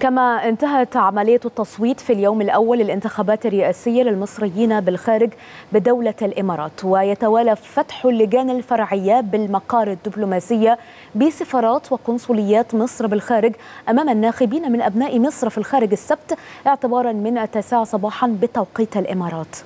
كما انتهت عملية التصويت في اليوم الأول للانتخابات الرئاسية للمصريين بالخارج بدولة الإمارات ويتوالى فتح اللجان الفرعية بالمقار الدبلوماسية بسفارات وقنصليات مصر بالخارج أمام الناخبين من أبناء مصر في الخارج السبت اعتبارا من التاسعة صباحا بتوقيت الإمارات.